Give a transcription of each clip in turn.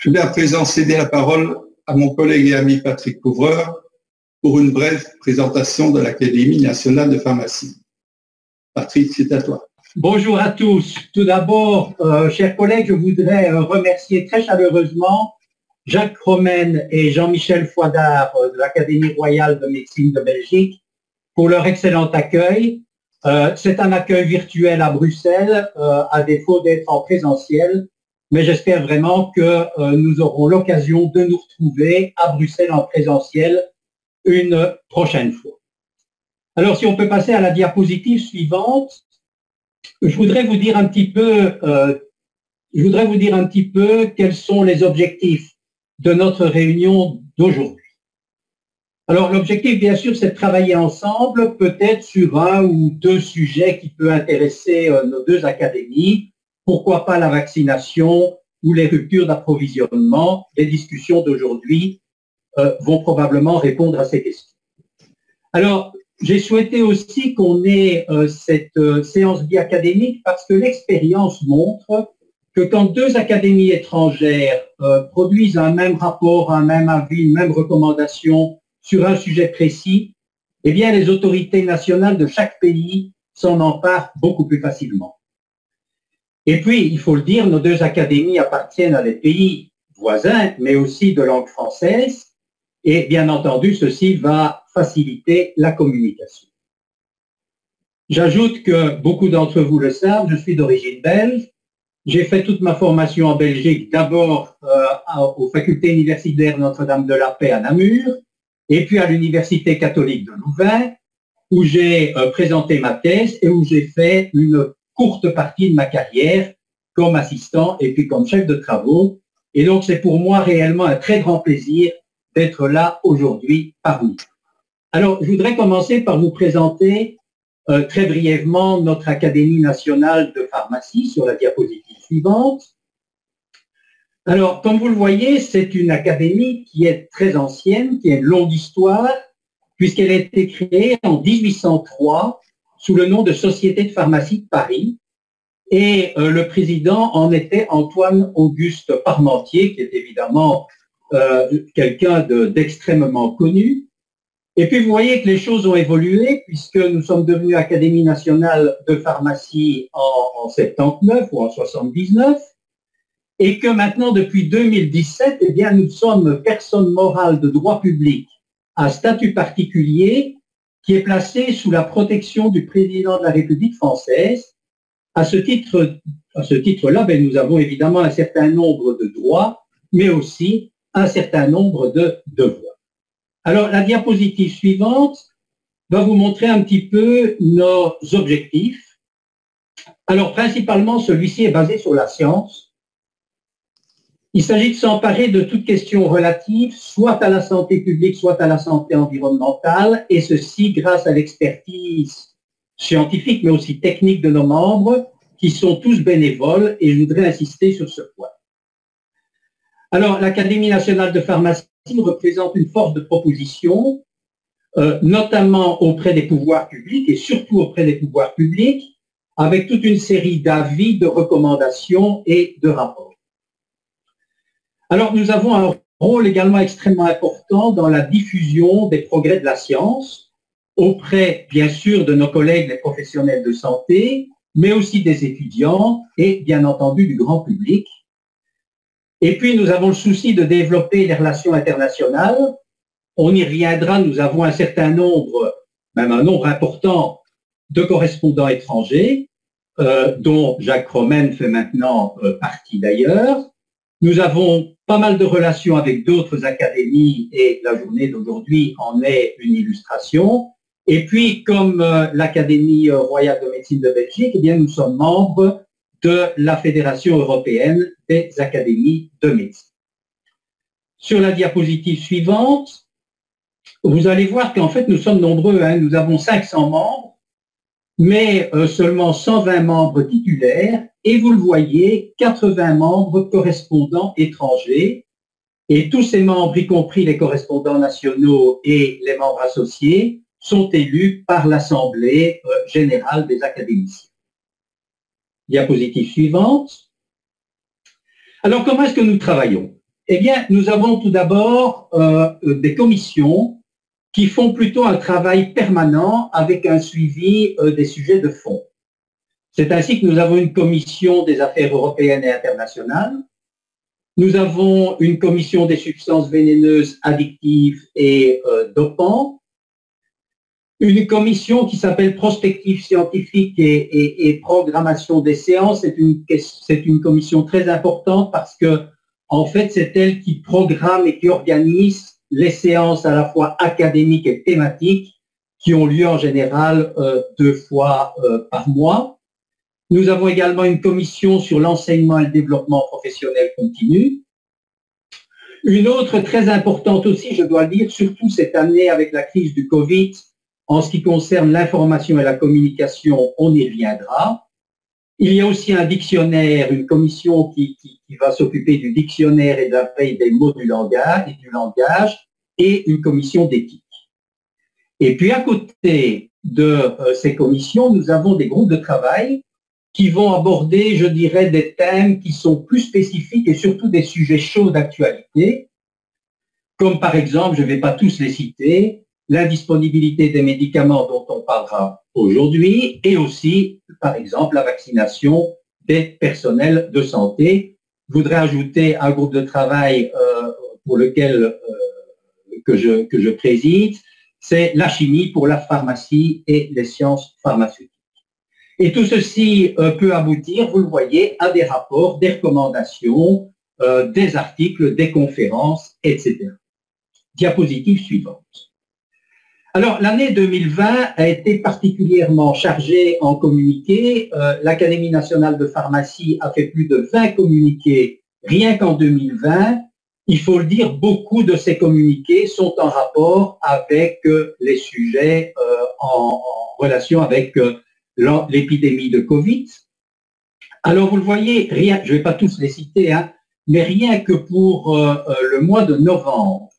Je vais à présent céder la parole à mon collègue et ami Patrick Couvreur pour une brève présentation de l'Académie nationale de pharmacie. Patrick, c'est à toi. Bonjour à tous. Tout d'abord, euh, chers collègues, je voudrais euh, remercier très chaleureusement Jacques Romaine et Jean-Michel Foidard euh, de l'Académie royale de médecine de Belgique pour leur excellent accueil. C'est un accueil virtuel à Bruxelles, à défaut d'être en présentiel, mais j'espère vraiment que nous aurons l'occasion de nous retrouver à Bruxelles en présentiel une prochaine fois. Alors, si on peut passer à la diapositive suivante, je voudrais vous dire un petit peu, euh, je voudrais vous dire un petit peu quels sont les objectifs de notre réunion d'aujourd'hui. Alors, l'objectif, bien sûr, c'est de travailler ensemble, peut-être sur un ou deux sujets qui peuvent intéresser euh, nos deux académies. Pourquoi pas la vaccination ou les ruptures d'approvisionnement? Les discussions d'aujourd'hui euh, vont probablement répondre à ces questions. Alors, j'ai souhaité aussi qu'on ait euh, cette euh, séance biacadémique parce que l'expérience montre que quand deux académies étrangères produisent un même rapport, un même avis, une même recommandation sur un sujet précis, eh bien les autorités nationales de chaque pays s'en emparent beaucoup plus facilement. Et puis, il faut le dire, nos deux académies appartiennent à des pays voisins, mais aussi de langue française, et bien entendu, ceci va faciliter la communication. J'ajoute que beaucoup d'entre vous le savent, je suis d'origine belge. J'ai fait toute ma formation en Belgique, d'abord euh, aux facultés universitaires Notre-Dame de la Paix à Namur, et puis à l'Université catholique de Louvain, où j'ai euh, présenté ma thèse et où j'ai fait une courte partie de ma carrière comme assistant et puis comme chef de travaux. Et donc c'est pour moi réellement un très grand plaisir d'être là aujourd'hui parmi vous. Alors, je voudrais commencer par vous présenter euh, très brièvement notre Académie nationale de pharmacie sur la diapositive suivante. Alors, comme vous le voyez, c'est une académie qui est très ancienne, qui a une longue histoire, puisqu'elle a été créée en 1803 sous le nom de Société de pharmacie de Paris. Et euh, le président en était Antoine Auguste Parmentier, qui est évidemment euh, quelqu'un d'extrêmement connu. Et puis vous voyez que les choses ont évolué puisque nous sommes devenus Académie nationale de pharmacie en, en 79 ou en 79 et que maintenant depuis 2017, eh bien, nous sommes personne morale de droit public à statut particulier qui est placé sous la protection du président de la République française. À ce titre-là, ben, nous avons évidemment un certain nombre de droits, mais aussi un certain nombre de devoirs. Alors, la diapositive suivante va vous montrer un petit peu nos objectifs. Alors, principalement, celui-ci est basé sur la science. Il s'agit de s'emparer de toutes questions relatives soit à la santé publique, soit à la santé environnementale, et ceci grâce à l'expertise scientifique, mais aussi technique de nos membres, qui sont tous bénévoles, et je voudrais insister sur ce point. Alors, l'Académie nationale de pharmacie représente une force de proposition, euh, notamment auprès des pouvoirs publics et surtout auprès des pouvoirs publics, avec toute une série d'avis, de recommandations et de rapports. Alors, nous avons un rôle également extrêmement important dans la diffusion des progrès de la science auprès, bien sûr, de nos collègues les professionnels de santé, mais aussi des étudiants et, bien entendu, du grand public. Et puis, nous avons le souci de développer les relations internationales. On y reviendra, nous avons un certain nombre, même un nombre important de correspondants étrangers, euh, dont Jacques Romaine fait maintenant euh, partie d'ailleurs. Nous avons pas mal de relations avec d'autres académies et la journée d'aujourd'hui en est une illustration. Et puis, comme euh, l'Académie royale de médecine de Belgique, eh bien, nous sommes membres de la Fédération européenne des académies de médecine. Sur la diapositive suivante, vous allez voir qu'en fait, nous sommes nombreux. Hein. nous avons 500 membres, mais euh, seulement 120 membres titulaires. Et vous le voyez, 80 membres correspondants étrangers. Et tous ces membres, y compris les correspondants nationaux et les membres associés, sont élus par l'Assemblée euh, générale des académiciens. Diapositive suivante. Alors, comment est-ce que nous travaillons? Eh bien, nous avons tout d'abord euh, des commissions qui font plutôt un travail permanent avec un suivi euh, des sujets de fond. C'est ainsi que nous avons une commission des affaires européennes et internationales. Nous avons une commission des substances vénéneuses, addictives et euh, dopantes. Une commission qui s'appelle prospective scientifique et, programmation des séances. C'est une, une commission très importante parce que, en fait, c'est elle qui programme et qui organise les séances à la fois académiques et thématiques qui ont lieu en général euh, deux fois euh, par mois. Nous avons également une commission sur l'enseignement et le développement professionnel continu. Une autre très importante aussi, je dois le dire, surtout cette année avec la crise du Covid, en ce qui concerne l'information et la communication, on y reviendra. Il y a aussi un dictionnaire, une commission qui, va s'occuper du dictionnaire et de la veille des mots du langage et du langage, et une commission d'éthique. Et puis à côté de euh, ces commissions, nous avons des groupes de travail qui vont aborder, je dirais, des thèmes qui sont plus spécifiques et surtout des sujets chauds d'actualité, comme par exemple, je ne vais pas tous les citer, l'indisponibilité des médicaments dont on parlera aujourd'hui, et aussi, par exemple, la vaccination des personnels de santé. Je voudrais ajouter un groupe de travail euh, pour lequel euh, que, je, que je préside, c'est la chimie pour la pharmacie et les sciences pharmaceutiques. Et tout ceci euh, peut aboutir, vous le voyez, à des rapports, des recommandations, des articles, des conférences, etc. Diapositive suivante. Alors, l'année 2020 a été particulièrement chargée en communiqués. Euh, L'Académie nationale de pharmacie a fait plus de 20 communiqués rien qu'en 2020. Il faut le dire, beaucoup de ces communiqués sont en rapport avec les sujets en, relation avec l'épidémie de Covid. Alors vous le voyez, rien, je ne vais pas tous les citer, hein, mais rien que pour euh, euh, le mois de novembre,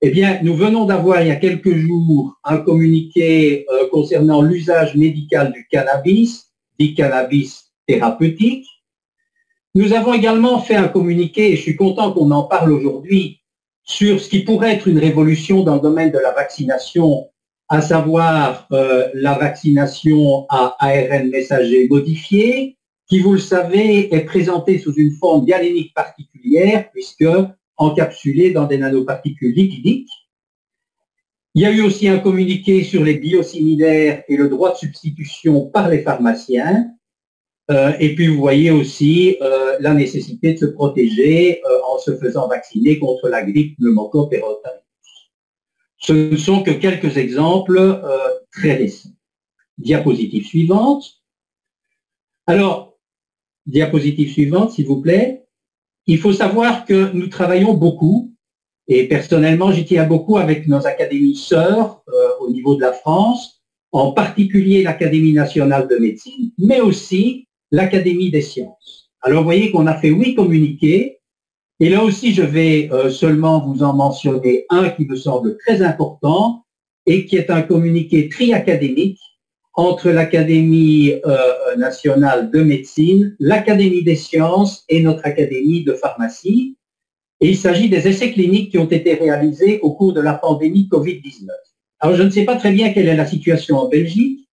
eh bien, nous venons d'avoir il y a quelques jours un communiqué euh, concernant l'usage médical du cannabis, dit cannabis thérapeutique. Nous avons également fait un communiqué, et je suis content qu'on en parle aujourd'hui, sur ce qui pourrait être une révolution dans le domaine de la vaccination à savoir euh, la vaccination à ARN messager modifié, qui, vous le savez, est présentée sous une forme dialénique particulière, puisque encapsulée dans des nanoparticules liquidiques. Il y a eu aussi un communiqué sur les biosimilaires et le droit de substitution par les pharmaciens. Euh, et puis vous voyez aussi euh, la nécessité de se protéger en se faisant vacciner contre la grippe pneumocoque et ce ne sont que quelques exemples euh, très récents. Diapositive suivante. Alors, diapositive suivante, s'il vous plaît. Il faut savoir que nous travaillons beaucoup, et personnellement, j'y tiens beaucoup avec nos académies sœurs euh, au niveau de la France, en particulier l'Académie nationale de médecine, mais aussi l'Académie des sciences. Alors, vous voyez qu'on a fait huit communiqués et là aussi, je vais euh, seulement vous en mentionner un qui me semble très important et qui est un communiqué triacadémique entre l'Académie euh, nationale de médecine, l'Académie des sciences et notre Académie de pharmacie. Et il s'agit des essais cliniques qui ont été réalisés au cours de la pandémie Covid-19. Alors, je ne sais pas très bien quelle est la situation en Belgique,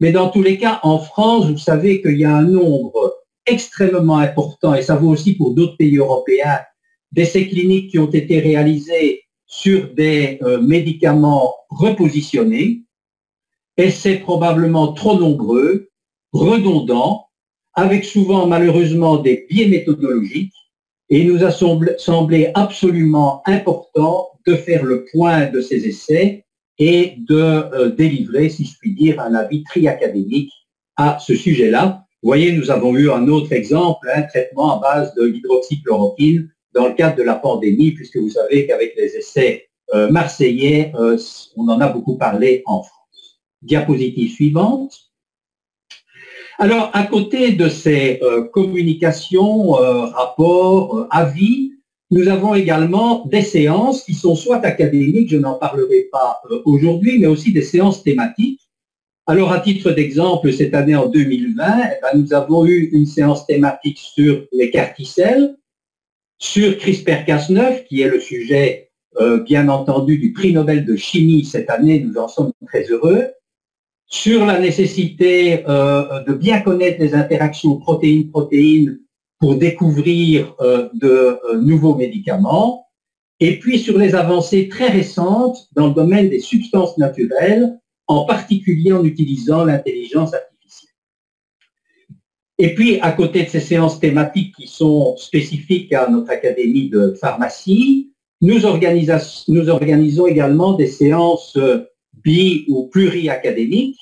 mais dans tous les cas, en France, vous savez qu'il y a un nombre extrêmement important, et ça vaut aussi pour d'autres pays européens, d'essais cliniques qui ont été réalisés sur des euh, médicaments repositionnés, essais probablement trop nombreux, redondants, avec souvent malheureusement des biais méthodologiques, et il nous a semblé absolument important de faire le point de ces essais et de euh, délivrer, si je puis dire, un avis triacadémique à ce sujet-là. Vous voyez, nous avons eu un autre exemple, un traitement à base de l'hydroxychloroquine dans le cadre de la pandémie, puisque vous savez qu'avec les essais euh, marseillais, euh, on en a beaucoup parlé en France. Diapositive suivante. Alors, à côté de ces euh, communications, rapports, avis, nous avons également des séances qui sont soit académiques, je n'en parlerai pas aujourd'hui, mais aussi des séances thématiques. Alors, à titre d'exemple, cette année en 2020, eh ben, nous avons eu une séance thématique sur les carticelles, sur CRISPR-Cas9, qui est le sujet, euh, bien entendu, du prix Nobel de chimie cette année, nous en sommes très heureux, sur la nécessité euh, de bien connaître les interactions protéines-protéines pour découvrir euh, de nouveaux médicaments, et puis sur les avancées très récentes dans le domaine des substances naturelles, en particulier en utilisant l'intelligence artificielle. Et puis, à côté de ces séances thématiques qui sont spécifiques à notre académie de pharmacie, nous, organisons également des séances bi- ou pluriacadémiques.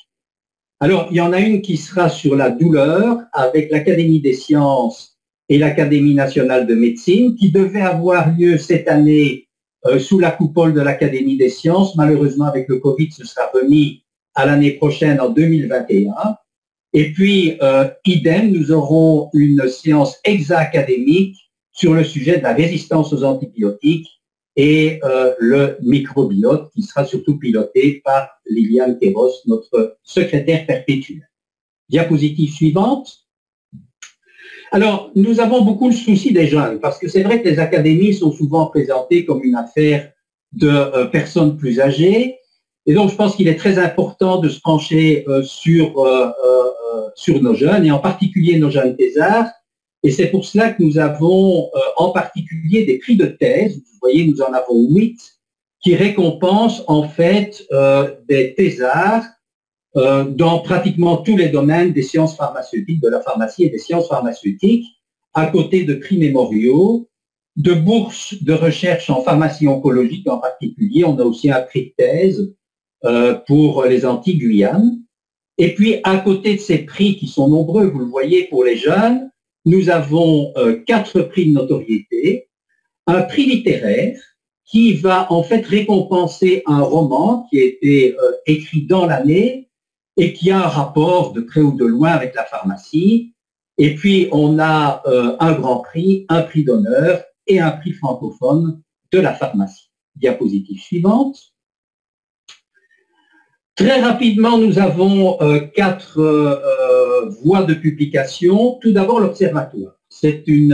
Alors, il y en a une qui sera sur la douleur avec l'Académie des sciences et l'Académie nationale de médecine, qui devait avoir lieu cette année euh, sous la coupole de l'Académie des sciences. Malheureusement, avec le Covid, ce sera remis à l'année prochaine, en 2021. Et puis, euh, idem, nous aurons une séance exa-académique sur le sujet de la résistance aux antibiotiques et euh, le microbiote, qui sera surtout piloté par Liliane Kéros, notre secrétaire perpétuelle. Diapositive suivante. Alors, nous avons beaucoup le souci des jeunes, parce que c'est vrai que les académies sont souvent présentées comme une affaire de euh, personnes plus âgées, et donc je pense qu'il est très important de se pencher sur sur nos jeunes, et en particulier nos jeunes thésards. Et c'est pour cela que nous avons euh, en particulier des prix de thèse. Vous voyez, nous en avons huit qui récompensent en fait euh, des thésards euh, dans pratiquement tous les domaines des sciences pharmaceutiques, de la pharmacie et des sciences pharmaceutiques, à côté de prix mémoriaux, de bourses de recherche en pharmacie oncologique en particulier. On a aussi un prix de thèse pour les Antilles-Guyane. Et puis, à côté de ces prix qui sont nombreux, vous le voyez pour les jeunes, nous avons euh, quatre prix de notoriété, un prix littéraire qui va en fait récompenser un roman qui a été euh, écrit dans l'année et qui a un rapport de près ou de loin avec la pharmacie. Et puis, on a euh, un grand prix, un prix d'honneur et un prix francophone de la pharmacie. Diapositive suivante. Très rapidement, nous avons euh, quatre voies de publication. Tout d'abord, l'Observatoire. C'est une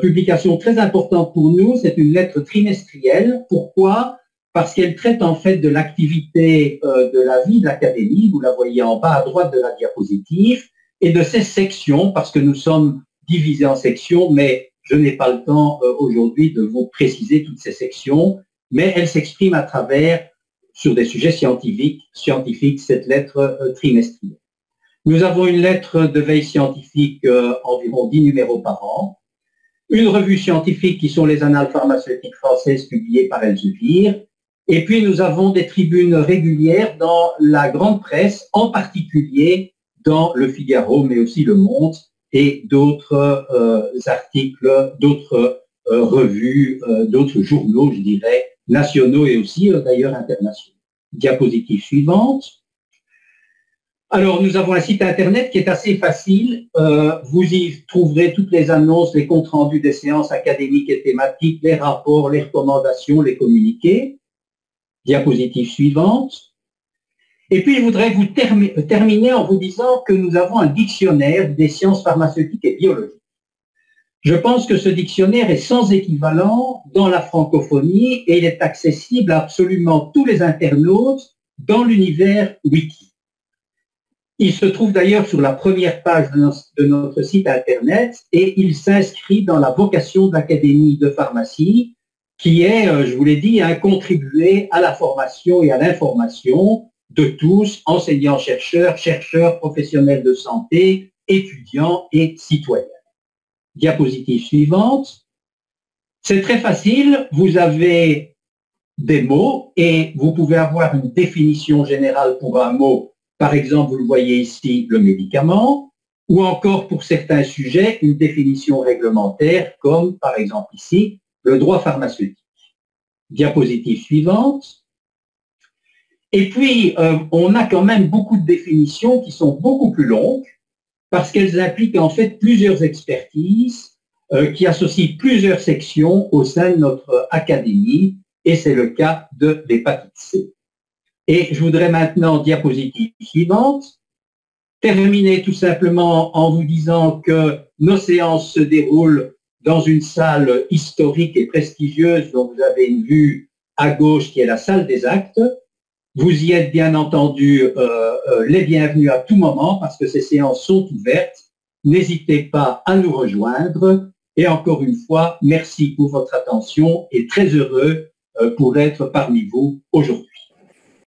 publication très importante pour nous. C'est une lettre trimestrielle. Pourquoi? Parce qu'elle traite en fait de l'activité de la vie de l'Académie. Vous la voyez en bas à droite de la diapositive. Et de ses sections, parce que nous sommes divisés en sections, mais je n'ai pas le temps aujourd'hui de vous préciser toutes ces sections. Mais elle s'exprime à travers sur des sujets scientifiques, scientifiques cette lettre euh, trimestrielle. Nous avons une lettre de veille scientifique, euh, environ 10 numéros par an, une revue scientifique qui sont les annales pharmaceutiques françaises publiées par Elsevier, et puis nous avons des tribunes régulières dans la grande presse, en particulier dans le Figaro, mais aussi le Monde et d'autres euh, articles, d'autres revues, d'autres journaux, je dirais, nationaux et aussi euh, d'ailleurs internationaux. Diapositive suivante. Alors, nous avons un site Internet qui est assez facile. Euh, vous y trouverez toutes les annonces, les comptes rendus des séances académiques et thématiques, les rapports, les recommandations, les communiqués. Diapositive suivante. Et puis, je voudrais vous terminer en vous disant que nous avons un dictionnaire des sciences pharmaceutiques et biologiques. Je pense que ce dictionnaire est sans équivalent dans la francophonie et il est accessible à absolument tous les internautes dans l'univers wiki. Il se trouve d'ailleurs sur la première page de notre site internet et il s'inscrit dans la vocation de l'Académie de pharmacie qui est, euh, je vous l'ai dit, à contribuer à la formation et à l'information de tous, enseignants, chercheurs, chercheurs, professionnels de santé, étudiants et citoyens. Diapositive suivante. C'est très facile, vous avez des mots et vous pouvez avoir une définition générale pour un mot. Par exemple, vous le voyez ici, le médicament, ou encore pour certains sujets, une définition réglementaire, comme par exemple ici, le droit pharmaceutique. Diapositive suivante. Et puis, euh, on a quand même beaucoup de définitions qui sont beaucoup plus longues parce qu'elles impliquent en fait plusieurs expertises euh, qui associent plusieurs sections au sein de notre académie, et c'est le cas de l'hépatite C. Et je voudrais maintenant, diapositive suivante, terminer tout simplement en vous disant que nos séances se déroulent dans une salle historique et prestigieuse dont vous avez une vue à gauche qui est la salle des actes. Vous y êtes bien entendu euh, euh, les bienvenus à tout moment parce que ces séances sont ouvertes. N'hésitez pas à nous rejoindre. Et encore une fois, merci pour votre attention et très heureux euh, pour être parmi vous aujourd'hui.